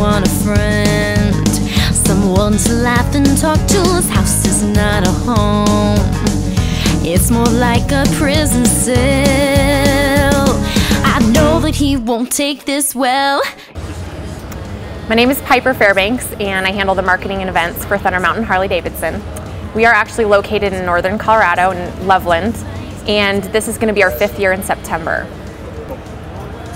want a friend, someone to laugh and talk to. This house is not a home, it's more like a prison cell. I know that he won't take this well. My name is Piper Fairbanks, and I handle the marketing and events for Thunder Mountain Harley Davidson. We are actually located in northern Colorado in Loveland, and this is going to be our fifth year in September.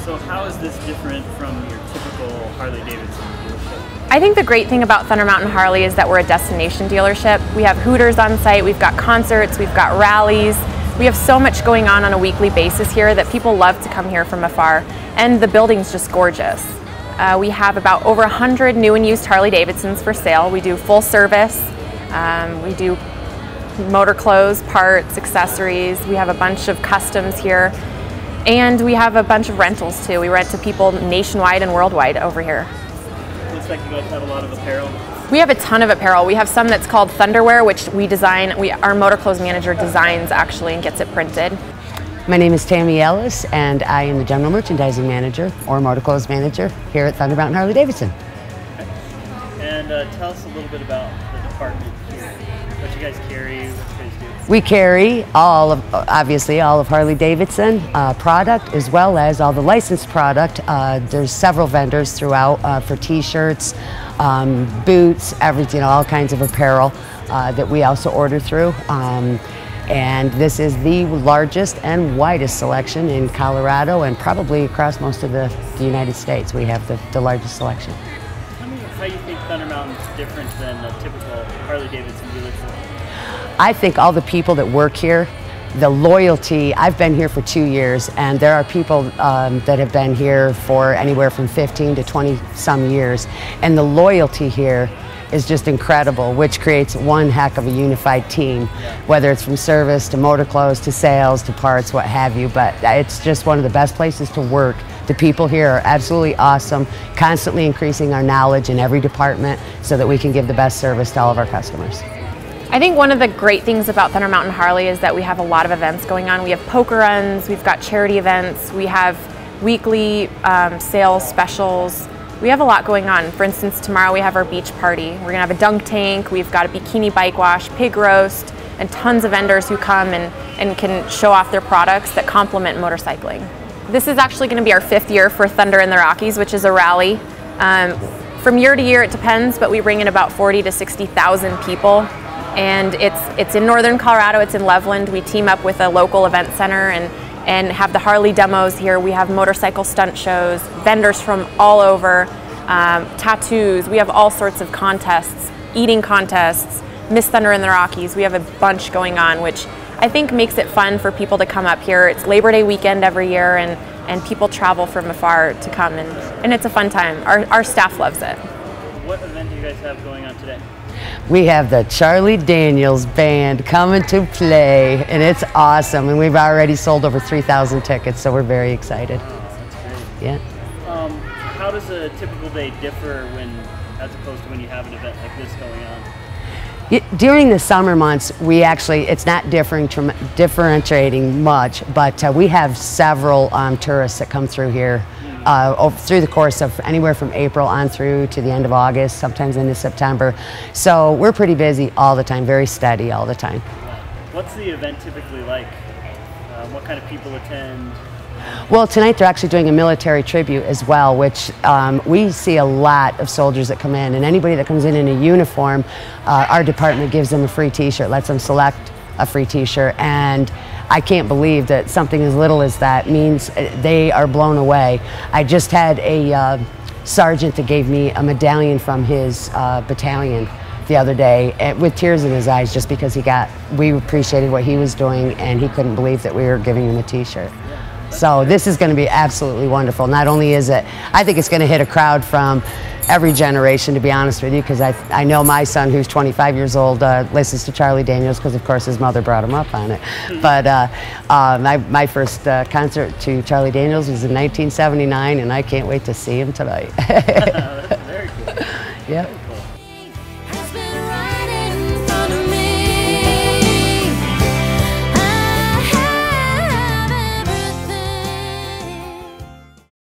So, how is this different from your typical Harley Davidson dealership? I think the great thing about Thunder Mountain Harley is that we're a destination dealership. We have Hooters on site, we've got concerts, we've got rallies. We have so much going on on a weekly basis here that people love to come here from afar, and the building's just gorgeous. Uh, we have about over 100 new and used Harley Davidsons for sale. We do full service, um, we do motor clothes, parts, accessories. We have a bunch of customs here. And we have a bunch of rentals too. We rent to people nationwide and worldwide over here. Looks like you guys have a lot of apparel. We have a ton of apparel. We have some that's called Thunderwear, which we design. We, our motor clothes manager designs actually and gets it printed. My name is Tammy Ellis, and I am the General Merchandising Manager or Motor Clothes Manager here at Thunder Mountain Harley Davidson. And uh, tell us a little bit about the department here. What you guys carry. We carry all of, obviously, all of Harley Davidson uh, product as well as all the licensed product. Uh, there's several vendors throughout uh, for t-shirts, um, boots, everything, all kinds of apparel uh, that we also order through. Um, and this is the largest and widest selection in Colorado and probably across most of the, the United States. We have the, the largest selection. How you think Thunder Mountain's different than a typical Harley Davidson dealership. I think all the people that work here, the loyalty, I've been here for two years, and there are people um, that have been here for anywhere from 15 to 20 some years, and the loyalty here is just incredible, which creates one heck of a unified team, whether it's from service to motor clothes to sales to parts, what have you. But it's just one of the best places to work. The people here are absolutely awesome, constantly increasing our knowledge in every department so that we can give the best service to all of our customers. I think one of the great things about Thunder Mountain Harley is that we have a lot of events going on. We have poker runs, we've got charity events, we have weekly um, sales specials. We have a lot going on. For instance, tomorrow we have our beach party. We're gonna have a dunk tank, we've got a bikini bike wash, pig roast, and tons of vendors who come and, and can show off their products that complement motorcycling. This is actually gonna be our fifth year for Thunder in the Rockies, which is a rally. Um, from year to year, it depends, but we bring in about 40 to 60,000 people. And it's, it's in northern Colorado, it's in Loveland. We team up with a local event center and and have the Harley demos here. We have motorcycle stunt shows, vendors from all over, um, tattoos. We have all sorts of contests, eating contests, Miss Thunder in the Rockies. We have a bunch going on, which I think makes it fun for people to come up here. It's Labor Day weekend every year, and, and people travel from afar to come, and, and it's a fun time. Our, our staff loves it. What event do you guys have going on today? We have the Charlie Daniels Band coming to play, and it's awesome. And we've already sold over 3,000 tickets, so we're very excited. Yeah. Um, how does a typical day differ when, as opposed to when you have an event like this going on? During the summer months, we actually, it's not differing, differentiating much, but uh, we have several um, tourists that come through here uh, over, through the course of anywhere from April on through to the end of August, sometimes into September. So we're pretty busy all the time, very steady all the time. What's the event typically like? Um, what kind of people attend? Well, tonight they're actually doing a military tribute as well, which um, we see a lot of soldiers that come in, and anybody that comes in in a uniform, uh, our department gives them a free T-shirt, lets them select a free T-shirt, and I can't believe that something as little as that means uh, they are blown away. I just had a uh, sergeant that gave me a medallion from his uh, battalion the other day eh, with tears in his eyes just because he got we appreciated what he was doing and he couldn't believe that we were giving him a t-shirt so this is going to be absolutely wonderful. Not only is it i think it's going to hit a crowd from every generation to be honest with you because I, I know my son who's 25 years old uh, listens to charlie daniels because of course his mother brought him up on it. But uh, uh, my, my first uh, concert to charlie daniels was in 1979 and i can't wait to see him tonight. Very cool. yeah